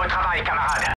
berkata ikan ada